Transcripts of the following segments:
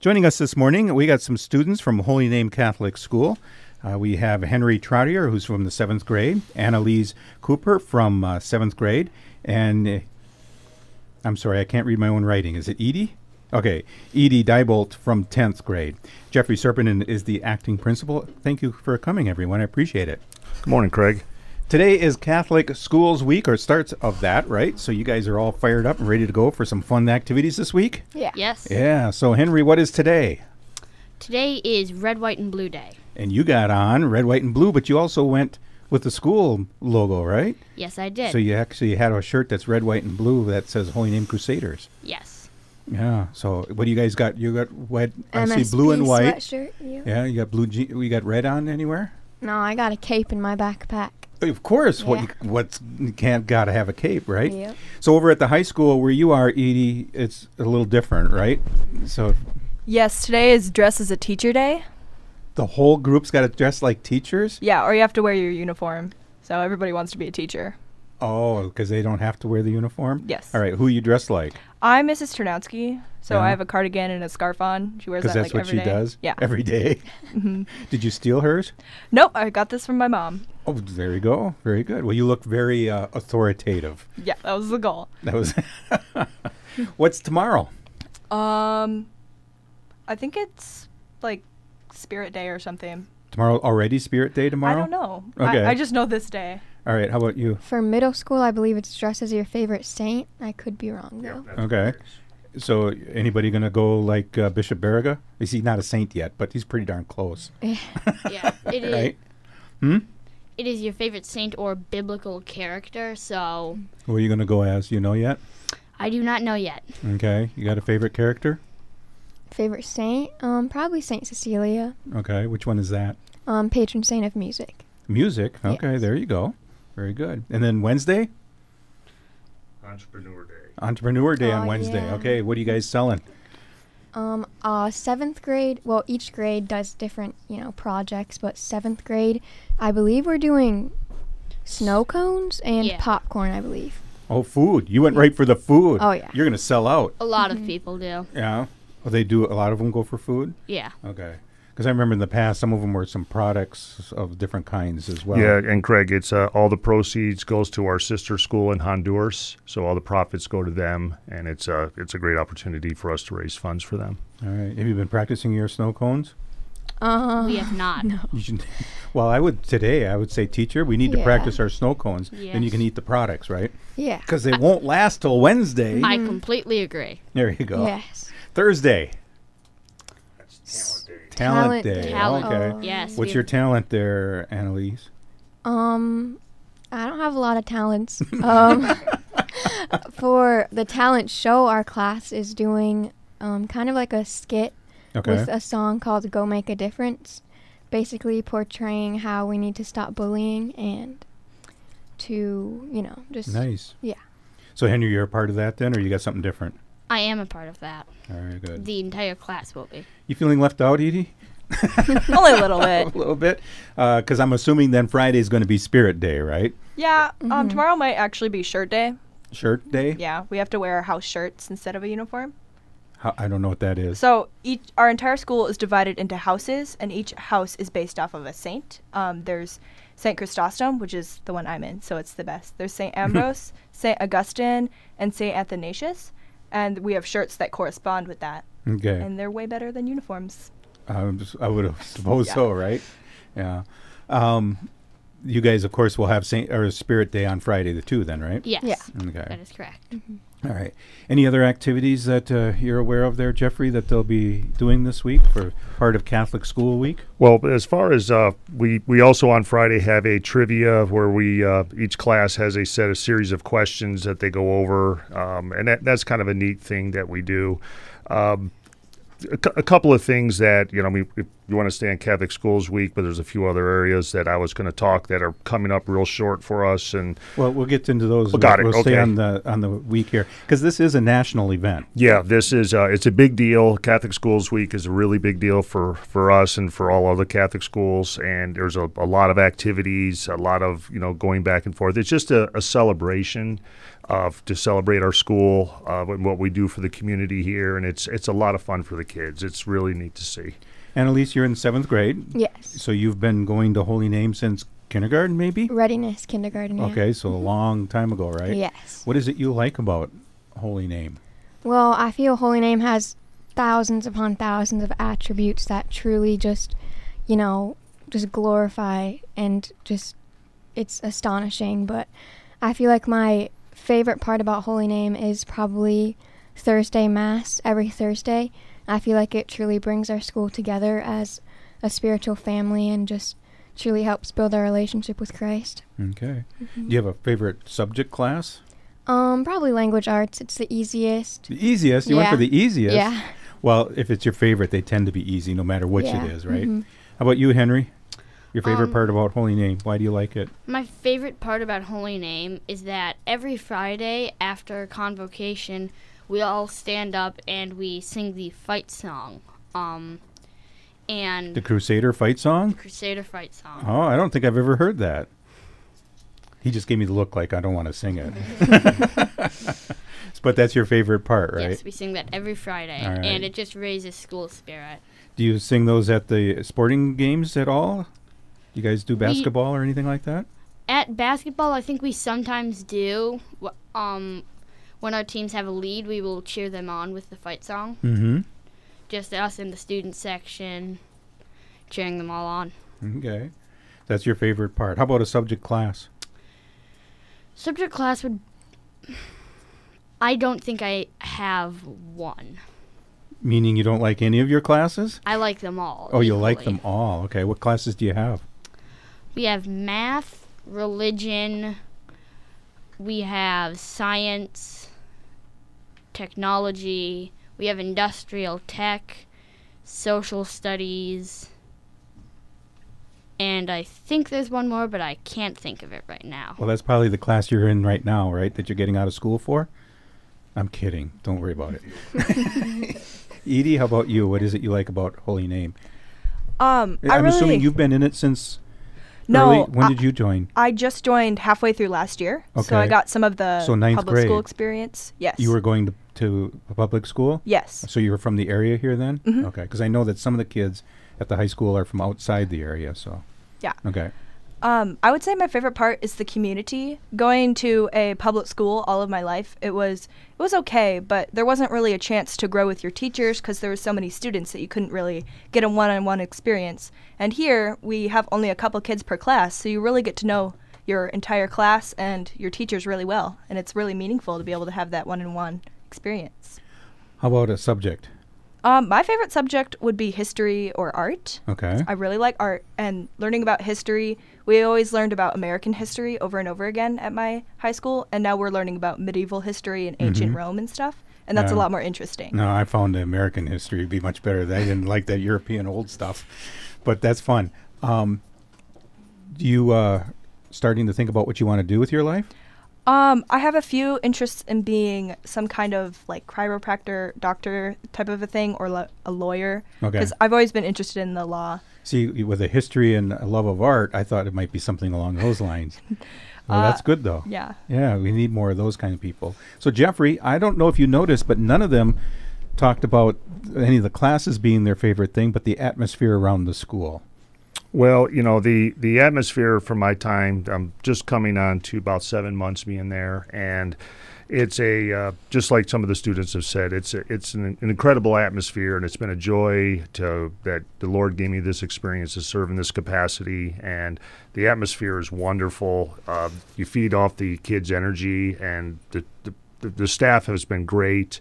Joining us this morning, we got some students from Holy Name Catholic School. Uh, we have Henry Troutier, who's from the seventh grade, Annalise Cooper from uh, seventh grade, and uh, I'm sorry, I can't read my own writing. Is it Edie? Okay, Edie Diebolt from 10th grade. Jeffrey Serpenen is the acting principal. Thank you for coming, everyone. I appreciate it. Good morning, Craig. Today is Catholic Schools Week, or starts of that, right? So you guys are all fired up and ready to go for some fun activities this week? Yeah. Yes. Yeah. So, Henry, what is today? Today is Red, White, and Blue Day. And you got on red, white, and blue, but you also went with the school logo, right? Yes, I did. So you actually had a shirt that's red, white, and blue that says Holy Name Crusaders. yes. Yeah. So what do you guys got? You got red. I see MSP blue and white. Sweatshirt. Yeah. Yeah. You got blue. Je- we got red on anywhere? No, I got a cape in my backpack. Of course. What Yeah. you, what's you can't gotta have a cape, right? Yep. So over at the high school where you are, Edie, it's a little different, right? So Yes, today is dress as a teacher day. the whole group's got to dress like teachers. Yeah, or you have to wear your uniform. So everybody wants to be a teacher. Oh, because they don't have to wear the uniform. Yes. All right. Who you dressed like? I'm Mrs. Ternowski, so. I have a cardigan and a scarf on. She wears Because that that's like what every she day. does. Yeah. Every day. Mhm. Did you steal hers? Nope, I got this from my mom. Oh, there you go. Very good. Well, you look very uh, authoritative. Yeah, that was the goal. That was. What's tomorrow? Um, I think it's like Spirit Day or something. Tomorrow already Spirit Day tomorrow. I don't know. Okay. I, I just know this day. All right. How about you? For middle school, I believe it's dressed as your favorite saint. I could be wrong though. Okay. So anybody gonna go like uh, Bishop Baraga? Is he not a saint yet? But he's pretty darn close. Yeah. It is. Right. Hmm. It is your favorite saint or biblical character. So Who are you gonna go as? You know yet? I do not know yet. Okay. You got a favorite character? favorite saint? Um, probably Saint Cecilia. Okay. Which one is that? Um, patron saint of music. Music. Okay. Yes. There you go. Very good. And then Wednesday, Entrepreneur Day. Entrepreneur Day on Oh, Wednesday. yeah. Okay. What are you guys selling? Um, uh, seventh grade. Well, each grade does different, you know, projects. But seventh grade, I believe we're doing snow cones and Yeah. popcorn. I believe. Oh, food. You went right for the food. Oh, yeah. You're gonna sell out. A lot of people do. Yeah. Oh, they do. A lot of them go for food. Yeah. Okay. Because I remember in the past, some of them were some products of different kinds as well. Yeah, and Craig, it's uh, all the proceeds goes to our sister school in Honduras, so all the profits go to them, and it's uh, it's a great opportunity for us to raise funds for them. All right. Have you been practicing your snow cones? Uh, We have not. You should. Well, I would today. I would say, teacher, we need to practice our snow cones. Then you can eat the products, right? yeah. Because they won't last till Wednesday. I completely agree. there you go. Yes. Thursday, That's Talent Day. talent, Talent day. day. Talent. Okay. Oh. Yes. What's your talent there, Annalise? Um, I don't have a lot of talents. Um, for the talent show, our class is doing um, kind of like a skit Okay. with a song called "Go Make a Difference," basically portraying how we need to stop bullying and to, you know, just nice. yeah. So, Henry, you're a part of that then, or you got something different? I am a part of that. All right, good. The entire class will be. You feeling left out, Edie? Only a little bit. a little bit, because I'm assuming then Friday is going to be Spirit Day, right? Yeah. Um, tomorrow might actually be Shirt Day. Shirt Day. Yeah, we have to wear house shirts instead of a uniform. How, I don't know what that is. So each our entire school is divided into houses, and each house is based off of a saint. Um, there's Saint Chrysostom, which is the one I'm in, so it's the best. There's Saint Ambrose, Saint Augustine, and Saint Athanasius, and we have shirts that correspond with that, okay. and they're way better than uniforms. Um, I would have suppose Yeah. so, right? Yeah. Um, you guys, of course, will have Saint or Spirit Day on Friday the two, then, right? Yes. Yeah. Okay. That is correct. All right. Any other activities that uh, you're aware of there, Jeffrey, that they'll be doing this week for part of Catholic School Week? Well, as far as uh, we we also on Friday have a trivia where we uh, each class has a set of series of questions that they go over, um, and that, that's kind of a neat thing that we do. Um, a, a couple of things that you know we, you want to stay on Catholic Schools Week, but there's a few other areas that I was going to talk that are coming up real short for us. And Well, we'll get into those. Well, got it. We'll stay on the on the week here because this is a national event. yeah, this is uh, it's a big deal. Catholic Schools Week is a really big deal for for us and for all other Catholic schools. And there's a, a lot of activities, a lot of you know going back and forth. It's just a, a celebration of to celebrate our school uh, and what we do for the community here, and it's it's a lot of fun for the kids. It's really neat to see. Annalise, you're in seventh grade, Yes. so you've been going to Holy Name since kindergarten, maybe. Readiness kindergarten. Yeah. Okay, so a long time ago, right? Yes. What is it you like about Holy Name? Well, I feel Holy Name has thousands upon thousands of attributes that truly just, you know, just glorify and just it's astonishing. But I feel like my favorite part about Holy Name is probably Thursday Mass every Thursday. I feel like it truly brings our school together as a spiritual family and just truly helps build our relationship with Christ. Okay. Mm-hmm. Do you have a favorite subject class? Um, probably language arts. It's the easiest. The easiest. You went for the easiest. Yeah. Well, if it's your favorite, they tend to be easy no matter which Yeah. it is, right? Mhm. How about you, Henry? Your favorite Um, part about Holy Name? Why do you like it? My favorite part about Holy Name is that every Friday after convocation, we all stand up and we sing the fight song. Um, and The Crusader fight song? Crusader fight song. Oh, I don't think I've ever heard that. He just gave me the look like I don't want to sing it. but that's your favorite part, right? Yes, we sing that every Friday, right. and it just raises school spirit. Do you sing those at the sporting games at all? You guys do basketball or anything like that? At basketball, I think we sometimes do. Um, when our teams have a lead, we will cheer them on with the fight song. Mm-hmm. Just us in the student section, cheering them all on. Okay. That's your favorite part. How about a subject class? Subject class would. I don't think I have one. Meaning you don't like any of your classes? I like them all. Oh, you like them all. Okay. What classes do you have? We have math, religion, we have science, technology, we have industrial tech, social studies, and I think there's one more, but I can't think of it right now. Well, that's probably the class you're in right now, right? That you're getting out of school for? I'm kidding. Don't worry about it. Edie, how about you? What is it you like about Holy Name? Um, I I'm really, assuming you've been in it since No, early. When I- did you join? I just joined halfway through last year, so I got some of the So ninth public school experience. Yes. You were going to, to a public school? Yes. So you were from the area here then? Mhm. Okay. Because I know that some of the kids at the high school are from outside the area. So. Yeah. Okay. Um, I would say my favorite part is the community. Going to a public school all of my life, it was it was okay, but there wasn't really a chance to grow with your teachers because there were so many students that you couldn't really get a one-on-one experience. And here we have only a couple kids per class, so you really get to know your entire class and your teachers really well, and it's really meaningful to be able to have that one-on-one experience. How about a subject? Um, my favorite subject would be history or art. Okay. I really like art and learning about history. We always learned about American history over and over again at my high school, and now we're learning about medieval history and ancient Mhm. Rome and stuff, and that's a lot more interesting. No, I found American history to be much better. I didn't like that European old stuff, but that's fun. Um, do you uh, starting to think about what you want to do with your life? Um, I have a few interests in being some kind of like chiropractor, doctor type of a thing, or lo- a lawyer, Okay. because I've always been interested in the law. See, with a history and a love of art, I thought it might be something along those lines. Well, Uh, that's good though. Yeah. Yeah, we need more of those kind of people. So, Jeffrey, I don't know if you noticed, but none of them talked about any of the classes being their favorite thing, but the atmosphere around the school. Well, you know the the atmosphere from my time. I'm just coming on to about seven months being there, and it's a uh, just like some of the students have said. It's a, it's an, an incredible atmosphere, and it's been a joy to that the Lord gave me this experience to serve in this capacity. And the atmosphere is wonderful. Uh, you feed off the kids' energy, and the, the the the staff has been great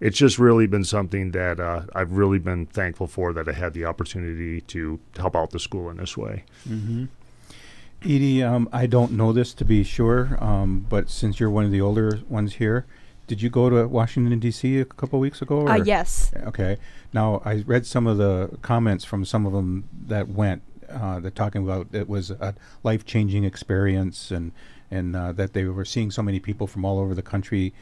it's just really been something that uh, I've really been thankful for that I had the opportunity to help out the school in this way. Mm-hmm. Edie, um, I don't know this to be sure, um, but since you're one of the older ones here, did you go to Washington D.C. a couple weeks ago? Uh, yes. Okay. Now I read some of the comments from some of them that went. Uh, they're talking about it was a life-changing experience, and and uh, that they were seeing so many people from all over the country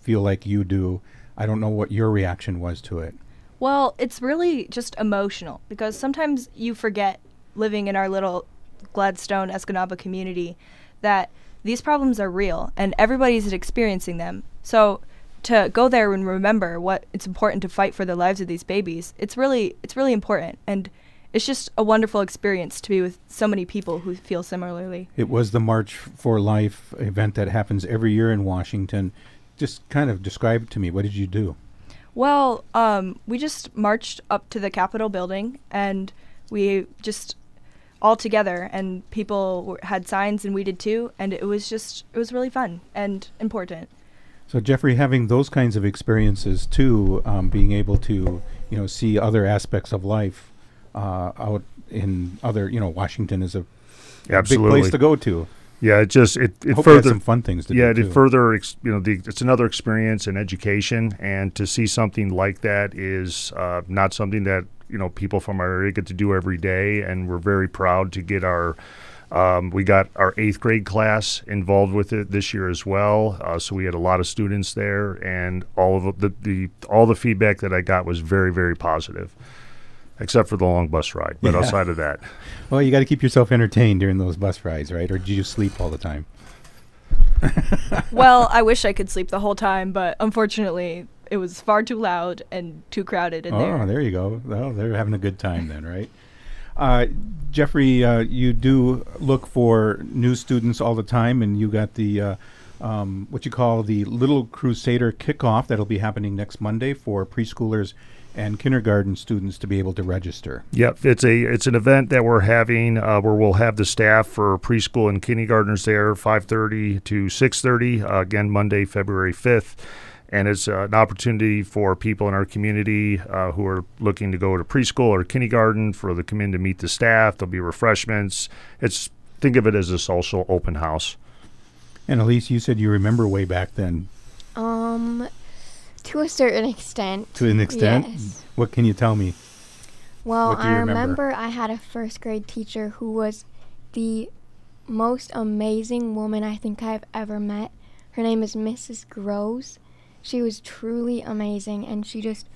feel like you do. I don't know what your reaction was to it. Well, it's really just emotional because sometimes you forget living in our little Gladstone Escanaba community that these problems are real and everybody's experiencing them. So to go there and remember what it's important to fight for the lives of these babies, it's really it's really important and it's just a wonderful experience to be with so many people who feel similarly. It was the March for Life event that happens every year in Washington. Just kind of describe it to me. What did you do? Well, um, we just marched up to the Capitol building and we just all together, and people w- had signs, and we did too. And it was just, it was really fun and important. So Jeffrey, having those kinds of experiences too, um, being able to you know see other aspects of life uh, out in other you know Washington is a, a big place to go to. Yeah, it just it, it Hope you had further some fun things to yeah, do. it too. further ex, you know the, it's another experience in education, and to see something like that is uh, not something that you know people from our area get to do every day, and we're very proud to get our. Um, we got our eighth grade class involved with it this year as well, uh, so we had a lot of students there, and all of the, the all the feedback that I got was very very positive, except for the long bus ride. But Yeah. outside of that, Well, you got to keep yourself entertained during those bus rides, right? Or do you sleep all the time? well, I wish I could sleep the whole time, but unfortunately, it was far too loud and too crowded in oh, there. Oh, there you go. Well, they're having a good time then, right? Uh, Jeffrey, uh, you do look for new students all the time, and you got the uh, um, what you call the Little Crusader kickoff that'll be happening next Monday for preschoolers and kindergarten students to be able to register. Yep, it's a it's an event that we're having uh, where we'll have the staff for preschool and kindergartners there, 5:30 to 6:30. Uh, again, Monday, February 5th, and it's uh, an opportunity for people in our community uh, who are looking to go to preschool or kindergarten for the come in to meet the staff. There'll be refreshments. It's think of it as a social open house. Annalise, you said you remember way back then Um, to a certain extent. to an extent. Yes. What can you tell me? Well, What do you I remember? remember I had a first grade teacher who was the most amazing woman I think I've ever met. Her name is Mrs. Groves. She was truly amazing and she just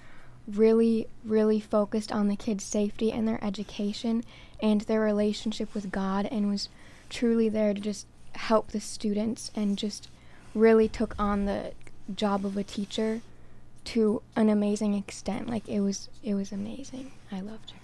really, really focused on the kids' safety and their education and their relationship with God and was truly there to just help the students and just really took on the job of a teacher to an amazing extent. Like it was it was amazing. I loved her.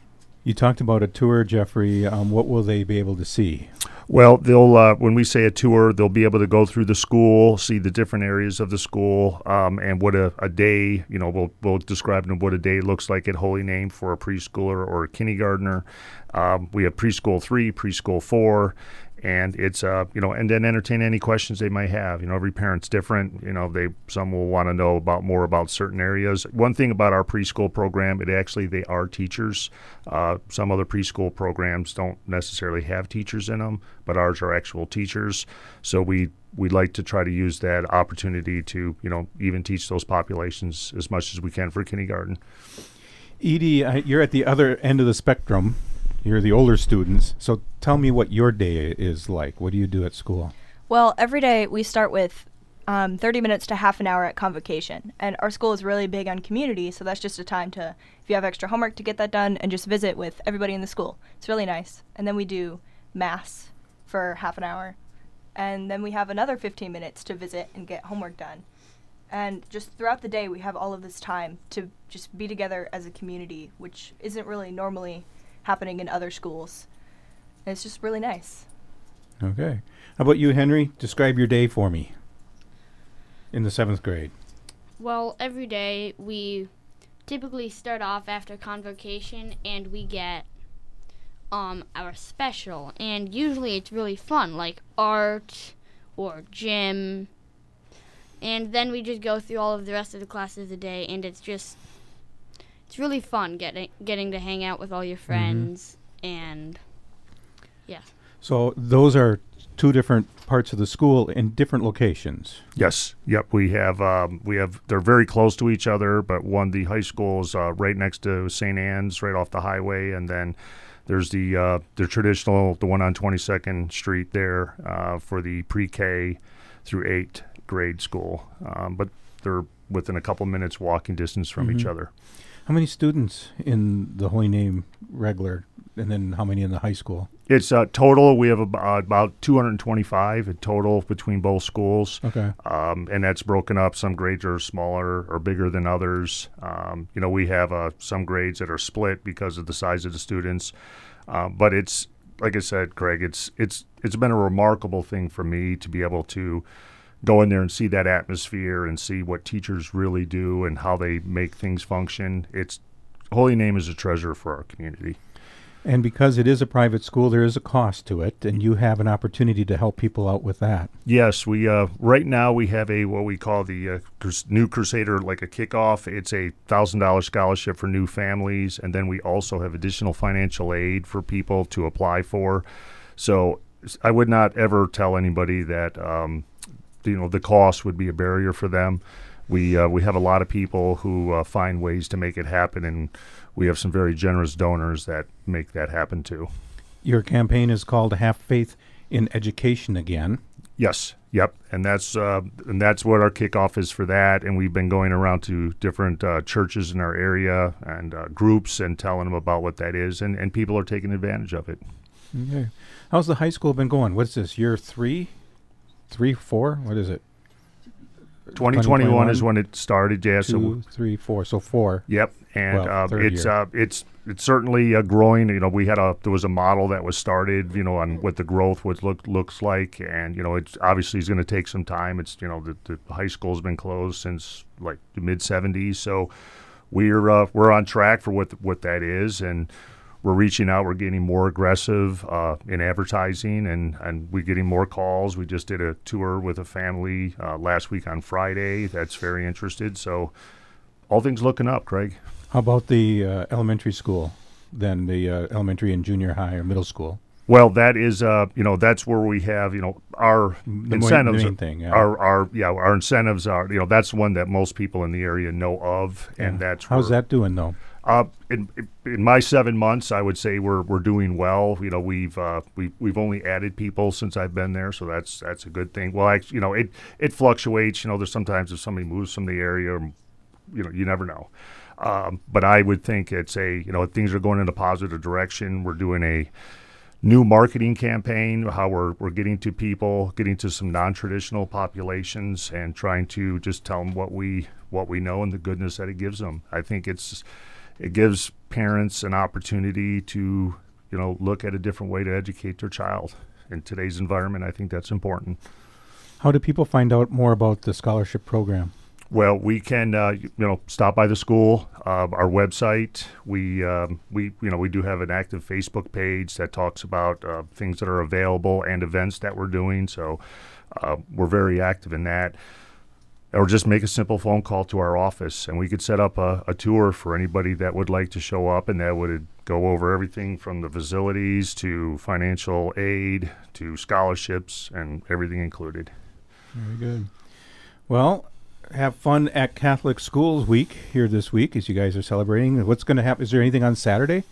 You talked about a tour, Jeffrey. Um, what will they be able to see? Well, they'll uh, when we say a tour, they'll be able to go through the school, see the different areas of the school, um, and what a, a day. You know, we'll we'll describe them what a day looks like at Holy Name for a preschooler or a kindergartner. Um, we have preschool three, preschool four, and it's uh you know and then entertain any questions they might have. You know every parent's different. You know they some will want to know about more about certain areas. One thing about our preschool program it actually they are teachers. Uh, some other preschool programs don't necessarily have teachers in them but ours are actual teachers. So we we like to try to use that opportunity to you know even teach those populations as much as we can for kindergarten. Edie, you're at the other end of the spectrum. You're the older students. So tell me what your day is like. What do you do at school? Well, every day we start with um, 30 minutes to half an hour at convocation. And our school is really big on community, so that's just a time to, if you have extra homework, to get that done and just visit with everybody in the school. It's really nice. And then we do mass for half an hour. And then we have another 15 minutes to visit and get homework done. And just throughout the day, we have all of this time to just be together as a community, which isn't really normally happening in other schools. And it's just really nice. Okay. How about you, Henry? Describe your day for me. In the seventh grade. Well, every day we typically start off after convocation and we get um our special and usually it's really fun like art or gym and then we just go through all of the rest of the classes of the day and it's just it's really fun getting getting to hang out with all your friends and yeah So those are two different parts of the school in different locations. Yes. Yep. We have um, we have they're very close to each other, but one the high school is uh, right next to St. Anne's, right off the highway, and then there's the uh, the traditional the one on 22nd Street there uh, for the pre-K through eight grade school, um, but they're within a couple minutes walking distance from each Mhm. other. How many students in the Holy Name regular, and then how many in the high school? It's uh, total. We have uh, about 225 in total between both schools. Okay. um, and that's broken up. Some grades are smaller or bigger than others. Um, you know, we have uh, some grades that are split because of the size of the students, um, but it's like I said, Craig. It's it's it's been a remarkable thing for me to be able to go in there and see that atmosphere and see what teachers really do and how they make things function. It's Holy Name is a treasure for our community. And because it is a private school, there is a cost to it, and you have an opportunity to help people out with that. Yes, we uh, right now we have a what we call the uh, Crus- New Crusader, like a kickoff. It's a thousand dollar scholarship for new families, and then we also have additional financial aid for people to apply for. So I would not ever tell anybody that um, you know the cost would be a barrier for them. We uh, we have a lot of people who uh, find ways to make it happen, and we have some very generous donors that make that happen too. Your campaign is called Have Faith in Education Again. Yes. Yep. And that's uh, and that's what our kickoff is for that. And we've been going around to different uh, churches in our area and uh, groups and telling them about what that is, and, and people are taking advantage of it. Okay. How's the high school been going? What's this, year three? Three, four? What is it? 2021 is when it started. Yeah. So three, four. So four. Yep, and Well, uh, it's uh, it's it's certainly uh, growing. You know, we had a there was a model that was started. You know, on what the growth would look looks like, and you know, it's obviously is going to take some time. It's you know the, the high school's been closed since like the mid '70s, so we're uh, we're on track for what what that is, and we're reaching out. We're getting more aggressive uh, in advertising, and and we're getting more calls. We just did a tour with a family uh, last week on Friday. That's very interested. So all things looking up, Craig. How about the uh, elementary school? Then the uh, elementary and junior high or middle school? Well, that is, uh, you know, that's where we have, you know, our The incentives. main thing, yeah. Our, our, yeah, our incentives are, you know, that's one that most people in the area know of, and Yeah. that's How's that doing, though? Uh, in, in my seven months, I would say we're we're doing well. You know, we've uh, we we've only added people since I've been there, so that's that's a good thing. Well, actually, you know, it it fluctuates. You know, there's sometimes if somebody moves from the area, you know, you never know. Um, but I would think it's a you know things are going in a positive direction. We're doing a new marketing campaign, how we're, we're getting to people, getting to some non-traditional populations, and trying to just tell them what we what we know and the goodness that it gives them. I think it's it gives parents an opportunity to you know look at a different way to educate their child in today's environment. I think that's important. How do people find out more about the scholarship program? Well, we can, uh, you know, stop by the school, uh, our website. We, um, we, you know, we do have an active Facebook page that talks about uh, things that are available and events that we're doing. So uh, we're very active in that. Or just make a simple phone call to our office, and we could set up a, a tour for anybody that would like to show up, and that would go over everything from the facilities to financial aid to scholarships and everything included. Very good. Well, have fun at Catholic Schools Week here this week as you guys are celebrating. What's going to happen? Is there anything on Saturday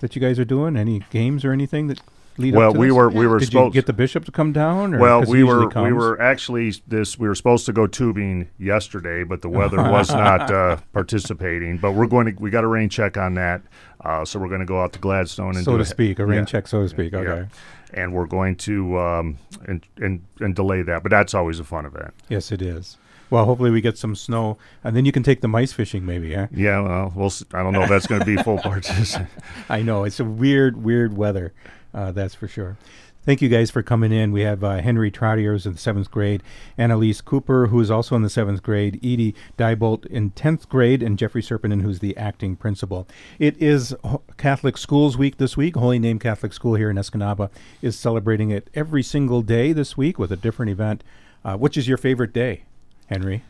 that you guys are doing? Any games or anything that lead Well, up to we this? were we were Did you supposed get the bishop to come down? Or, Well, we were we were actually this we were supposed to go tubing yesterday, but the weather was not uh, participating. But we're going to we got a rain check on that, uh, so we're going to go out to Gladstone and so to speak, a rain yeah, check, so to speak. yeah. Okay. and we're going to um, and, and and delay that. But that's always a fun event. Yes, it is. Well, hopefully we get some snow, and then you can take the mice fishing, maybe. Eh? Yeah, well, we'll I don't know if that's going to be full participation. I know it's a weird, weird weather. Uh, that's for sure. Thank you guys for coming in. We have uh, Henry Trotter, who's in the seventh grade, Annalise Cooper, who is also in the seventh grade, Edie Diebolt in tenth grade, and Jeffrey Serpenen, who's the acting principal. It is Ho- Catholic Schools Week this week. Holy Name Catholic School here in Escanaba is celebrating it every single day this week with a different event. Uh, which is your favorite day, Henry?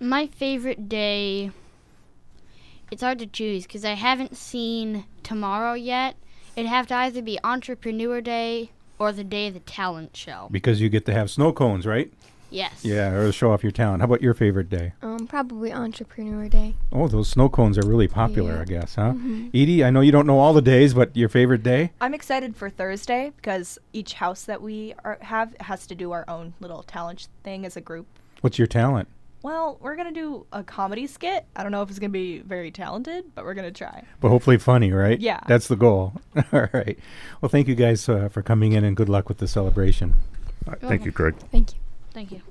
My favorite day. It's hard to choose because I haven't seen tomorrow yet. It'd have to either be Entrepreneur Day or the day of the talent show. Because you get to have snow cones, right? Yes. Yeah, or show off your talent. How about your favorite day? Um, probably Entrepreneur Day. Oh, those snow cones are really popular, Yeah. I guess, huh? Mhm. Edie, I know you don't know all the days, but your favorite day? I'm excited for Thursday because each house that we are, have has to do our own little talent thing as a group. What's your talent? Well, we're gonna do a comedy skit. I don't know if it's gonna be very talented, but we're gonna try. But hopefully funny, right? Yeah. That's the goal. all right. Well, thank you guys uh, for coming in and good luck with the celebration. All right, thank you, Craig. Thank you. Thank you.